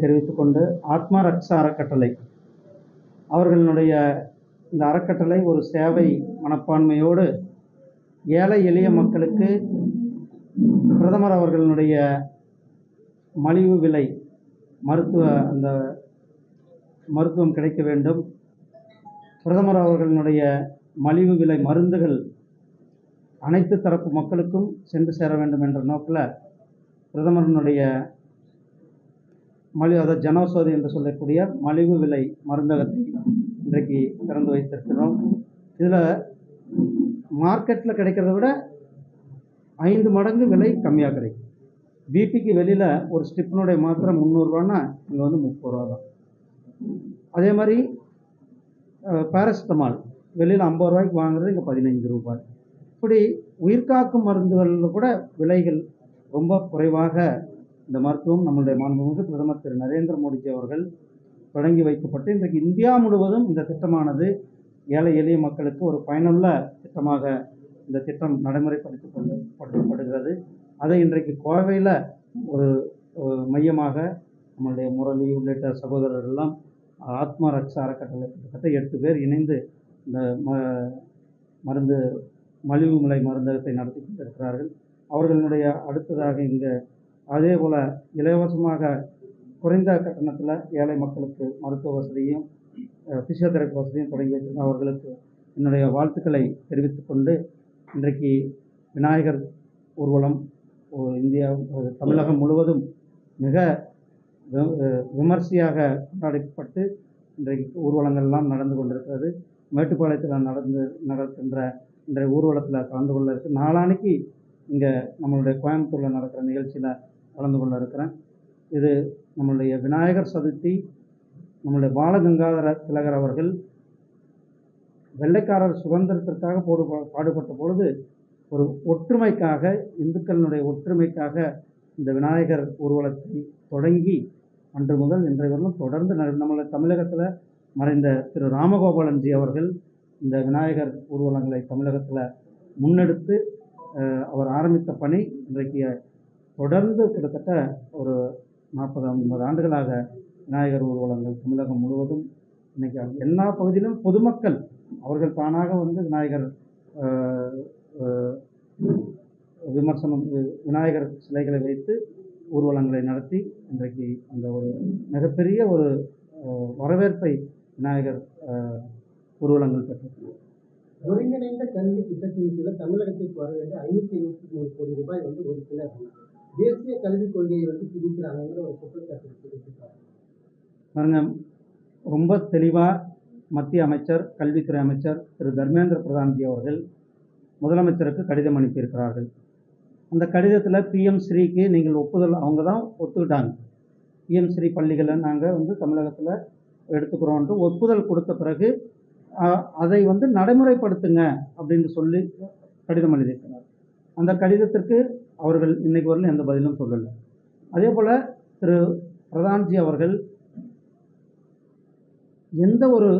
தெரிவித்துக் கொண்டு ஆத்மா ரக்ஷா அறக்கட்டளை. அவர்களுடைய இந்த அறக்கட்டளை ஒரு சேவை மனப்பான்மையோடு ஏழை எளிய மக்களுக்கு பிரதமர் அவர்களுடைய மலிவு விலை மருத்துவ அந்த மருத்துவம் கிடைக்க வேண்டும். பிரதமர் அவர்களுடைய மலிவு விலை மருந்துகள் அனைத்து தரப்பு மக்களுக்கும் சென்று சேர வேண்டும் என்ற நோக்கில் பிரதமரினுடைய மலிவு அதாவது ஜனௌஷதி என்று சொல்லக்கூடிய மலிவு விலை மருந்தகத்தை இன்றைக்கு திறந்து வைத்திருக்கிறோம். இதில் மார்க்கெட்டில் கிடைக்கிறத விட ஐந்து மடங்கு விலை கம்மியாக கிடைக்கும். பிபிக்கு வெளியில் ஒரு ஸ்டிப்பினுடைய மாத்திரை முந்நூறுரூவான்னா இங்கே வந்து முப்பது ரூபா தான். அதே மாதிரி பேரசிட்டமால் வெளியில் ஐம்பது ரூபாய்க்கு வாங்குறது இங்கே பதினைஞ்சு ரூபாய். இப்படி உயிர்காக்கும் மருந்துகளில் கூட விலைகள் ரொம்ப குறைவாக இந்த மருத்துவம் நம்மளுடைய மாண்புமிகு பிரதமர் திரு நரேந்திர மோடிஜி அவர்கள் தொடங்கி வைக்கப்பட்டு இன்றைக்கு இந்தியா முழுவதும் இந்த திட்டமானது ஏழை எளிய மக்களுக்கு ஒரு பயனுள்ள திட்டமாக இந்த திட்டம் நடைமுறைப்படுத்தி கொண்டு படுத்தப்படுகிறது. அதை இன்றைக்கு கோவையில் ஒரு மையமாக நம்மளுடைய முரளி உள்ளிட்ட சகோதரர்கள் எல்லாம் ஆத்மா ரக்ஷா அறக்கட்டளை கிட்டத்தட்ட எட்டு பேர் இணைந்து இந்த ம மருந்து மலிவு விலை மருந்தகத்தை நடத்தி கொண்டிருக்கிறார்கள். அவர்களுடைய அடுத்ததாக இங்கே அதே போல் இலவசமாக குறைந்த கட்டணத்தில் ஏழை மக்களுக்கு மருத்துவ வசதியும் ஃபிசியோதெரப்பி வசதியும் தொடங்கி வைத்திருக்க அவர்களுக்கு என்னுடைய வாழ்த்துக்களை தெரிவித்துக்கொண்டு இன்றைக்கு விநாயகர் ஊர்வலம் இந்தியா தமிழகம் முழுவதும் மிக விமர்சையாக கொண்டாடப்பட்டு இன்றைக்கு ஊர்வலங்கள்லாம் நடந்து கொண்டிருக்கிறது. மேட்டுப்பாளையத்தில் நடந்து நடக்கின்ற இன்றைய ஊர்வலத்தில் கலந்து கொள்ள இருக்கு. நாளானைக்கு இங்கே நம்மளுடைய கோயம்புத்தூரில் நடக்கிற நிகழ்ச்சியில் கலந்து கொள்ள இருக்கிறேன். இது நம்மளுடைய விநாயகர் சதுர்த்தி நம்மளுடைய பாலகங்காதர திலகர் அவர்கள் வெள்ளைக்காரர் சுதந்திரத்திற்காக போடு பாடுபட்ட பொழுது ஒரு ஒற்றுமைக்காக இந்துக்களினுடைய ஒற்றுமைக்காக இந்த விநாயகர் ஊர்வலத்தை தொடங்கி அன்று முதல் இன்றைய வரலும் தொடர்ந்து நட- நம்மளுடைய தமிழகத்தில் மறைந்த திரு ராமகோபாலன்ஜி அவர்கள் இந்த விநாயகர் ஊர்வலங்களை தமிழகத்தில் முன்னெடுத்து அவர் ஆரம்பித்த பணி இன்றைக்கு தொடர்ந்து கிட்டத்தட்ட ஒரு நாற்பது ஐம்பது ஆண்டுகளாக விநாயகர் ஊர்வலங்கள் தமிழகம் முழுவதும் இன்றைக்கி எல்லா பகுதியிலும் பொதுமக்கள் அவர்கள் தானாக வந்து விநாயகர் விமர்சனம் வி- விநாயகர் சிலைகளை வைத்து ஊர்வலங்களை நடத்தி இன்றைக்கு அந்த ஒரு மிகப்பெரிய ஒரு வரவேற்பை விநாயகர் ஊர்வலங்கள் பெற்றது ஒருங்கிணைந்த கல்வி திட்டத்தின் கீழ் தமிழகத்திற்கு வர வேண்டிய ஐநூத்தி இருபத்தி மூணு கோடி ரூபாய் வந்து ஒதுக்கினர் தேசிய கல்விக் கொள்கையை வந்து திணிக்கிறாங்கிற ஒரு குற்றச்சாட்டு பாருங்க ரொம்ப தெளிவாக மத்திய அமைச்சர் கல்வித்துறை அமைச்சர் திரு. தர்மேந்திர பிரதான்ஜி அவர்கள் முதலமைச்சருக்கு கடிதம் அனுப்பியிருக்கிறார்கள். அந்த கடிதத்தில் பிஎம் ஸ்ரீக்கு நீங்கள் ஒப்புதல் அவங்க தான் ஒத்துக்கிட்டாங்க. பிஎம் ஸ்ரீ பள்ளிகளை நாங்கள் வந்து தமிழகத்தில் எடுத்துக்கிறோன்ட்டு ஒப்புதல் கொடுத்த பிறகு அதை வந்து நடைமுறைப்படுத்துங்க அப்படின்னு சொல்லி கடிதம் எழுதியிருக்கிறார். அந்த கடிதத்திற்கு அவர்கள் இன்னைக்கு வரலும் எந்த பதிலும் சொல்லலை. அதே போல் திரு பிரதான்ஜி அவர்கள் எந்த ஒரு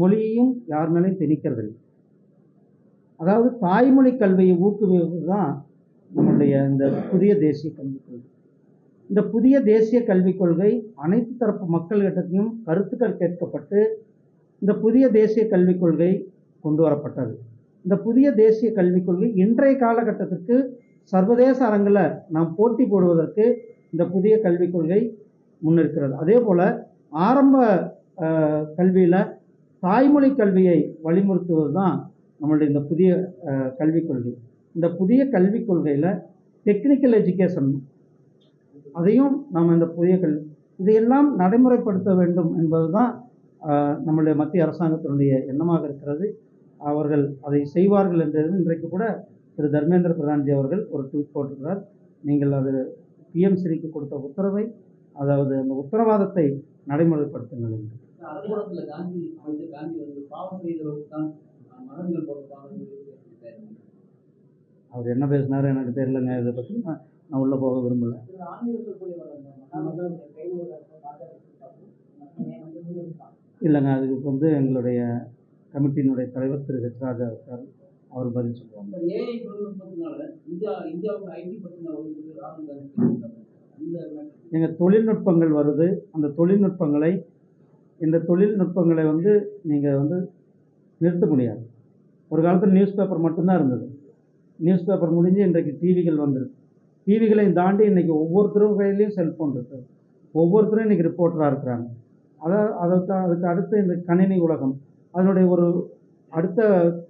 மொழியையும் யார் மேலேயும் திணிக்கிறதில்லை. அதாவது தாய்மொழி கல்வியை ஊக்குவிப்பது தான் நம்மளுடைய இந்த புதிய தேசிய கல்விக் கொள்கை. இந்த புதிய தேசிய கல்விக் கொள்கை அனைத்து தரப்பு மக்கள்கிட்டத்தையும் கருத்துக்கள் கேட்கப்பட்டு இந்த புதிய தேசிய கல்விக் கொள்கை கொண்டு வரப்பட்டது. இந்த புதிய தேசிய கல்விக் கொள்கை இன்றைய காலகட்டத்திற்கு சர்வதேச அரங்கில் நாம் போட்டி போடுவதற்கு இந்த புதிய கல்விக் கொள்கை முன்னிருக்கிறது. அதே போல் ஆரம்ப கல்வியில் தாய்மொழி கல்வியை வலியுறுத்துவது தான் நம்மளுடைய இந்த புதிய கல்விக் கொள்கை. இந்த புதிய கல்விக் கொள்கையில் டெக்னிக்கல் எஜுகேஷன் அதையும் நாம் இந்த புதிய கல்வி இதையெல்லாம் நடைமுறைப்படுத்த வேண்டும் என்பது தான் நம்மளுடைய மத்திய அரசாங்கத்தினுடைய எண்ணமாக இருக்கிறது. அவர்கள் அதை செய்வார்கள் என்றது இன்றைக்கு கூட திரு தர்மேந்திர பிரதான்ஜி அவர்கள் ஒரு ட்வீட் போட்டிருக்கிறார். நீங்கள் அது பிஎம் ஸ்ரீக்கு கொடுத்த உத்தரவை அதாவது அந்த உத்தரவாதத்தை நடைமுறைப்படுத்துங்கள் என்று. அவர் என்ன பேசினாரு எனக்கு தெரியலங்க இதை பற்றி நான் நான் உள்ளே போக விரும்பல. இல்லைங்க அதுக்கு வந்து எங்களுடைய கமிட்டியினுடைய தலைவர் திரு ஹெச் ராஜா இருக்கார். அவர் பதில் சொல்லுவாங்க. எங்கள் தொழில்நுட்பங்கள் வருது. அந்த தொழில்நுட்பங்களை இந்த தொழில்நுட்பங்களை வந்து நீங்கள் வந்து நிறுத்த முடியாது. ஒரு காலத்தில் நியூஸ் பேப்பர் மட்டும்தான் இருந்தது. நியூஸ் பேப்பர் முடிஞ்சு இன்றைக்கு டிவிகள் வந்திருக்கு. டிவிகளையும் தாண்டி இன்றைக்கி ஒவ்வொருத்தரும் கையிலையும் செல்ஃபோன் இருக்குது ஒவ்வொருத்தரும் இன்றைக்கி ரிப்போர்ட்டராக இருக்கிறாங்க. அதை அதுக்கு அதுக்கு அடுத்து இந்த கணினி உலகம். அதனுடைய ஒரு அடுத்த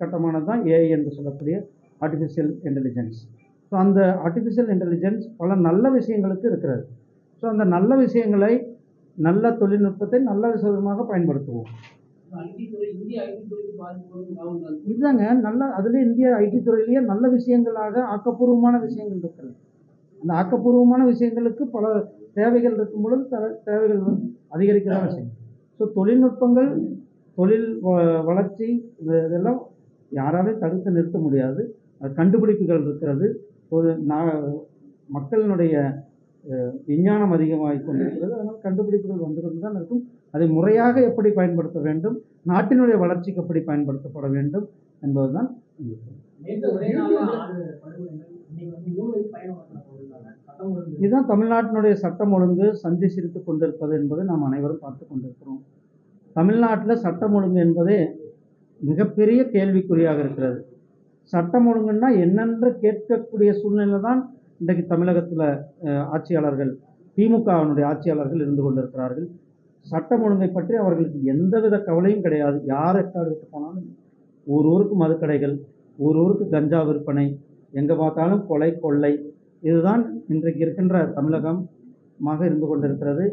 கட்டமானது தான் ஏஐ என்று சொல்லக்கூடிய ஆர்டிஃபிஷியல் இன்டெலிஜென்ஸ் ஸோ அந்த ஆர்டிஃபிஷியல் இன்டெலிஜென்ஸ் பல நல்ல விஷயங்களுக்கு இருக்கிறது. ஸோ அந்த நல்ல விஷயங்களை நல்ல தொழில்நுட்பத்தை நல்ல விசதமாக பயன்படுத்துவோம். ஐடி துறை இந்திய ஐடி இதுதாங்க நல்ல அதுலேயே இந்திய ஐடி துறையிலேயே நல்ல விஷயங்களாக ஆக்கப்பூர்வமான விஷயங்கள் இருக்கிறது. அந்த ஆக்கப்பூர்வமான விஷயங்களுக்கு பல தேவைகள் இருக்கும் பொழுது தேவைகள் அதிகரிக்க தான் விஷயம். ஸோ தொழில்நுட்பங்கள் தொழில் வ- வளர்ச்சி இது இதெல்லாம் யாராலையும் தடுத்து நிறுத்த முடியாது. அது கண்டுபிடிப்புகள் இருக்கிறது. ஒரு நான் மக்களினுடைய விஞ்ஞானம் அதிகமாகிக் கொண்டிருக்கிறது. அதனால் கண்டுபிடிப்புகள் வந்து கொண்டு தான் இருக்கும். அதை முறையாக எப்படி பயன்படுத்த வேண்டும்? நாட்டினுடைய வளர்ச்சிக்கு எப்படி பயன்படுத்தப்பட வேண்டும்? என்பதுதான் இதுதான் தமிழ்நாட்டினுடைய சட்டம் ஒழுங்கு சந்தி சிரித்து கொண்டிருப்பது என்பது நாம் அனைவரும் பார்த்து கொண்டிருக்கிறோம். தமிழ்நாட்டில் சட்டம் ஒழுங்கு என்பதே மிகப்பெரிய கேள்விக்குறியாக இருக்கிறது. சட்டம் ஒழுங்குன்னா என்னென்று கேட்கக்கூடிய சூழ்நிலை தான் இன்றைக்கு தமிழகத்தில் ஆட்சியாளர்கள் திமுகவினுடைய ஆட்சியாளர்கள் இருந்து கொண்டிருக்கிறார்கள். சட்டம் ஒழுங்கை பற்றி அவர்களுக்கு எந்தவித கவலையும் கிடையாது. யார் எக்காடு விட்டு போனாலும் ஒரு ஊருக்கு மதுக்கடைகள் ஒரு ஊருக்கு கஞ்சா விற்பனை. எங்கே பார்த்தாலும் கொலை கொள்ளை. இதுதான் இன்றைக்கு இருக்கின்ற தமிழகமாக இருந்து கொண்டிருக்கிறது.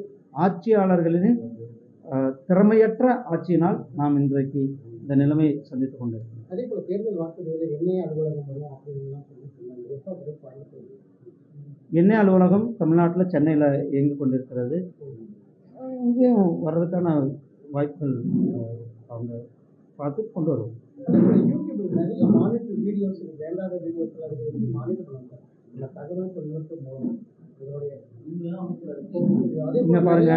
ஆட்சியாளர்களின் திறமையற்ற ஆட்சியினால் நாம் இன்றைக்கு இந்த நிலைமையை சந்தித்துக் கொண்டிருக்கிறோம். அதே போல தேர்தல் வாக்குறுதியில் எண்ணெய் அலுவலகம் வரும் அப்படின்னு எண்ணெய் அலுவலகம் தமிழ்நாட்டில் சென்னையில் இயங்கி கொண்டிருக்கிறது. இங்கேயும் வர்றதுக்கான வாய்ப்புகள் அவங்க பார்த்து கொண்டு வருவோம். யூடியூப்ல நிறைய மானிட்டர் வீடியோஸ் வேண்டாத வீடியோஸ் எல்லாம் இருக்கு. எப்படி மானிட்டர் பண்ணுவாங்க இந்த தகவல் தொழில்நுட்பம் மூலம் போல பாருங்க.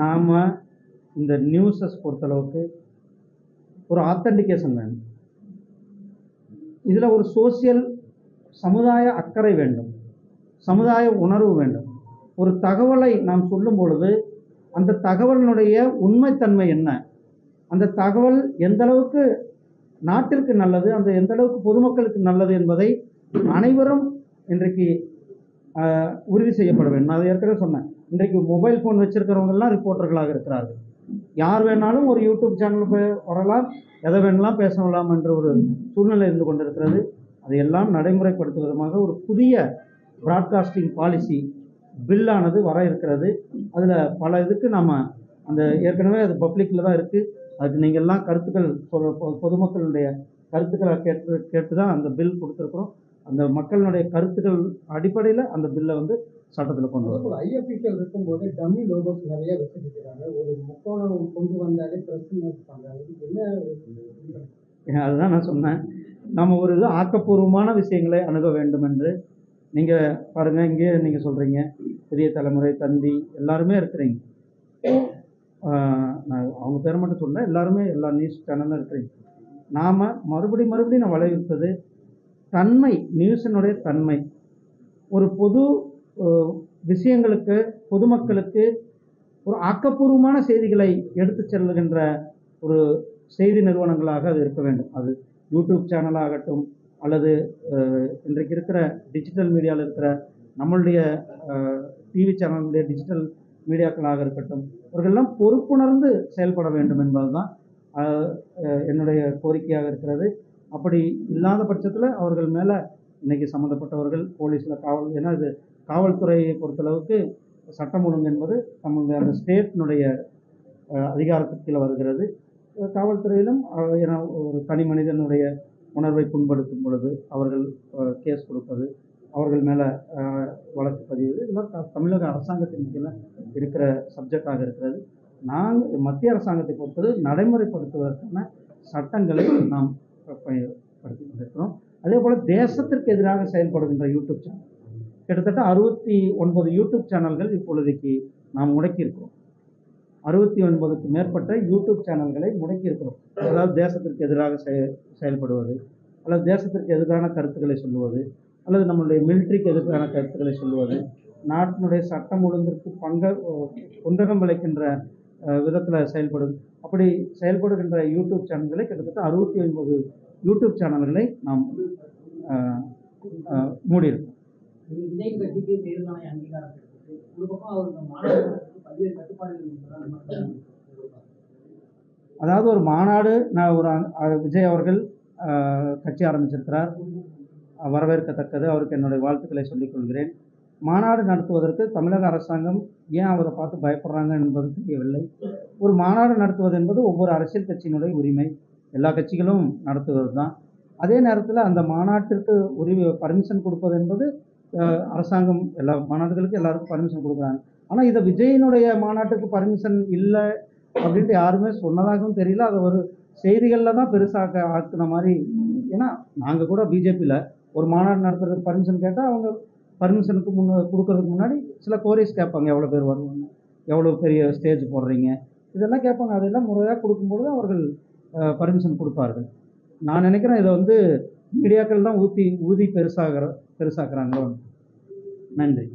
நாம் இந்த நியூஸஸ் பொறுத்தளவுக்கு ஒரு ஆத்தன்டிகேஷன் வேணும். இதில் ஒரு சோசியல் சமுதாய அக்கறை வேண்டும். சமுதாய உணர்வு வேண்டும். ஒரு தகவலை நாம் சொல்லும் பொழுது அந்த தகவலினுடைய உண்மைத்தன்மை என்ன? அந்த தகவல் எந்த அளவுக்கு நாட்டிற்கு நல்லது அந்த எந்த அளவுக்கு பொதுமக்களுக்கு நல்லது என்பதை அனைவரும் இன்றைக்கு உறுதி செய்யப்பட வேண்டும். நான் அதை ஏற்கனவே சொன்னேன். இன்றைக்கு மொபைல் ஃபோன் வச்சிருக்கிறவங்கெல்லாம் ரிப்போர்ட்டர்களாக இருக்கிறார்கள். யார் வேணாலும் ஒரு யூடியூப் சேனல் வரலாம் எதை வேணாலும் பேசலாம் என்ற ஒரு சூழ்நிலை இருந்து கொண்டிருக்கிறது. அதையெல்லாம் நடைமுறைப்படுத்தும் விதமாக ஒரு புதிய ப்ராட்காஸ்டிங் பாலிசி பில்லானது வர இருக்கிறது. அதில் பல இதுக்கு நாம் அந்த ஏற்கனவே அது பப்ளிக்கில் தான் இருக்குது அதுக்கு நீங்கள் எல்லாம் கருத்துக்கள் பொதுமக்களுடைய கருத்துக்களை கேட்டு கேட்டு தான் அந்த பில் கொடுத்துருக்குறோம். அந்த மக்களினுடைய கருத்துக்கள் அடிப்படையில் அந்த பில்லை வந்து சட்டத்தில் கொண்டு அதே வரும் ஐஎஃபிஷியல் இருக்கும்போது டம்மி லோகோஸ் நிறைய வச்சிருக்கிறாங்க. ஒரு முக்கோணம் கொண்டு வந்தாலே இது என்ன அதுதான் நான் சொன்னேன். நம்ம ஒரு இது ஆக்கப்பூர்வமான விஷயங்களை அணுக வேண்டும் என்று நீங்கள் பாருங்கள் இங்கேயே நீங்கள் சொல்கிறீங்க புதிய தலைமுறை தந்தி எல்லாருமே இருக்கிறீங்க. நான் அவங்க பேரை மட்டும் சொல்ல எல்லாருமே எல்லா நியூஸ் சேனலும் இருக்கிறீங்க நாம் மறுபடி மறுபடியும் நான் வலியுறுத்தது தன்மை நியூஸினுடைய தன்மை. ஒரு பொது விஷயங்களுக்கு பொதுமக்களுக்கு ஒரு ஆக்கப்பூர்வமான செய்திகளை எடுத்துச் செல்லுகின்ற ஒரு செய்தி நிறுவனங்களாக அது இருக்க வேண்டும். அது யூடியூப் சேனலாகட்டும் அல்லது இன்றைக்கு இருக்கிற டிஜிட்டல் மீடியாவில் இருக்கிற நம்மளுடைய டிவி சேனலுடைய டிஜிட்டல் மீடியாக்களாக இருக்கட்டும் அவர்களெல்லாம் பொறுப்புணர்ந்து செயல்பட வேண்டும் என்பதுதான் என்னுடைய கோரிக்கையாக இருக்கிறது. அப்படி இல்லாத பட்சத்தில் அவர்கள் மேலே இன்னைக்கு சம்மந்தப்பட்டவர்கள் போலீஸில் காவல் ஏன்னா இது காவல்துறையை பொறுத்தளவுக்கு சட்டம் ஒழுங்கு என்பது நம்மளுடைய அந்த ஸ்டேட்டினுடைய அதிகாரத்துக்கு வருகிறது. காவல்துறையிலும் ஏன்னா ஒரு தனி மனிதனுடைய உணர்வை புண்படுத்தும் பொழுது அவர்கள் கேஸ் கொடுப்பது அவர்கள் மேலே வழக்கு பதிவு இதெல்லாம் தமிழக அரசாங்கத்தின் கீழே இருக்கிற சப்ஜெக்டாக இருக்கிறது. நாங்கள் மத்திய அரசாங்கத்தை பொறுத்தது நடைமுறைப்படுத்துவதற்கான சட்டங்களை நாம் பயன்படுத்தி கொண்டிருக்கிறோம். அதே போல் தேசத்திற்கு எதிராக செயல்படுகின்ற யூடியூப் சேனல் கிட்டத்தட்ட அறுபத்தி ஒன்பது யூடியூப் சேனல்கள் இப்பொழுதைக்கு நாம் முடக்கியிருக்கிறோம். அறுபத்தி ஒன்பதுக்கு மேற்பட்ட யூடியூப் சேனல்களை முடக்கியிருக்கிறோம். அதாவது தேசத்திற்கு எதிராக செய செயல்படுவது அல்லது தேசத்திற்கு எதிரான கருத்துக்களை சொல்லுவது அல்லது நம்மளுடைய மிலிட்ரிக்கு எதிரான கருத்துக்களை சொல்லுவது நாட்டினுடைய சட்டம் ஒழுங்கிற்கு பங்க குந்தகம் விளைக்கின்ற விதத்தில் செயல்படும். அப்படி செயல்படுகின்ற யூடியூப் சேனல்களை கிட்டத்தட்ட அறுபத்தி ஒன்பது யூடியூப் சேனல்களை நாம் மூடியிருக்கோம். அதாவது ஒரு மாநாடு நான் ஒரு விஜய் அவர்கள் கட்சி ஆரம்பிச்சிருக்கிறார். வரவேற்கத்தக்கது. அவருக்கு என்னுடைய வாழ்த்துக்களை சொல்லிக் கொள்கிறேன். மாநாடு நடத்துவதற்கு தமிழக அரசாங்கம் ஏன் அவரை பார்த்து பயப்படுறாங்க என்பது தெரியவில்லை. ஒரு மாநாடு நடத்துவது என்பது ஒவ்வொரு அரசியல் கட்சியினுடைய உரிமை. எல்லா கட்சிகளும் நடத்துவது தான். அதே நேரத்தில் அந்த மாநாட்டிற்கு உரிமை பர்மிஷன் கொடுப்பது என்பது அரசாங்கம் எல்லா மாநாடுகளுக்கும் எல்லாருக்கும் பர்மிஷன் கொடுக்குறாங்க. ஆனால் இதை விஜயினுடைய மாநாட்டுக்கு பர்மிஷன் இல்லை அப்படின்ட்டு யாருமே சொன்னதாகவும் தெரியல. அதை ஒரு செய்திகளில் தான் பெருசாக ஆக்குன மாதிரி ஏன்னா நாங்கள் கூட பிஜேபியில் ஒரு மாநாடு நடத்துறதுக்கு பர்மிஷன் கேட்டால் அவங்க பர்மிஷனுக்கு முன்ன கொடுக்கறதுக்கு முன்னாடி சில கோரிஸ் கேட்பாங்க எவ்வளோ பேர் வருவாங்க எவ்வளோ பெரிய ஸ்டேஜ் போடுறீங்க இதெல்லாம் கேட்பாங்க. அதெல்லாம் முறையாக கொடுக்கும்பொழுது அவர்கள் பர்மிஷன் கொடுப்பார்கள். நான் நினைக்கிறேன் இதை வந்து மீடியாக்கள் தான் ஊற்றி ஊதி பெருசாகிற பெருசாக்குறாங்களோ. நன்றி.